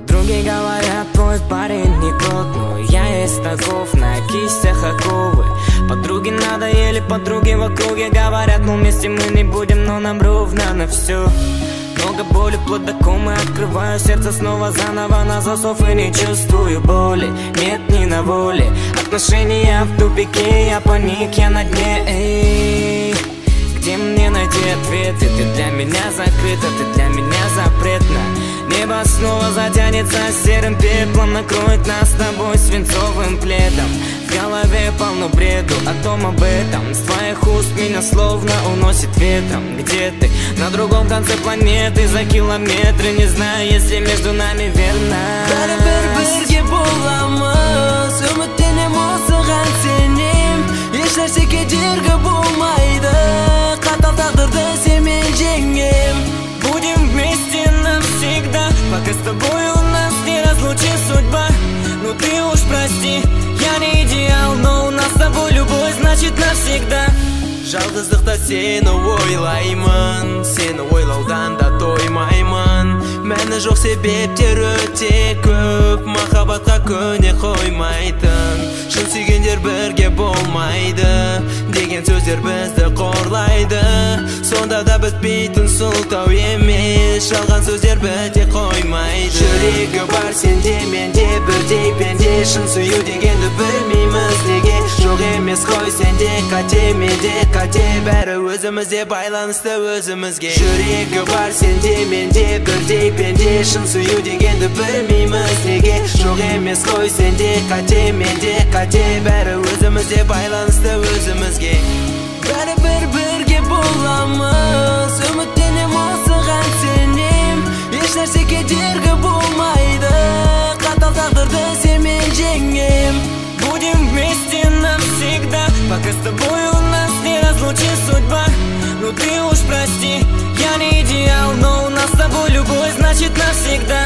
Многие говорят, твой парень не тот Но я из таков, на кистях оковы Подруги надоели, подруги в округе Говорят, ну вместе мы не будем, но нам ровно на все много боли, вплоть до Открываю сердце снова заново на засов И не чувствую боли, нет ни на воле. Отношения в тупике, я паник, я на дне Эй, Где мне найти ответы? Ты для меня закрыта, ты для меня запретна Небо снова затянется серым пеплом Накроет нас с тобой свинцовым пледом. В голове полно бреду о том об этом. С твоих уст меня словно уносит ветром. Где ты? На другом конце планеты За километры Не знаю, если между нами верно уж прости, я не идеал Но у нас с тобой любовь значит навсегда. Жалғыздықта сені ойлаймын сені ойлаудан да тоймаймын мәні жоқ себептер өте көп махаббатқа көне қоймайтын шын сүйгендер бірге болмайды деген сөздер бізді қорлайды сонда да бітпейтін сылтау емес жалған сөздер біте қоймайды жүрегі бар сенде менде бірдей сүю дегенді білмейміз. Неге? Жоқ емес қой сенде қате менде қате. Бәрі өзімізде байланысты өзімізге. Жүрегі бар сенде менде бірдей пенде. Шын сүю дегенді білмейміз. Неге? Жоқ емес қой сенде қате менде қате. Бәрі өзімізде байланысты өзімізге. Бәрібір бірге боламыз. Үміттенем осыған сенем. Еш нәрсе кедергі болмайды Будем вместе навсегда. Пока с тобой у нас не разлучит судьба. Ну ты уж прости, я не идеал Но у нас с тобой любовь значит навсегда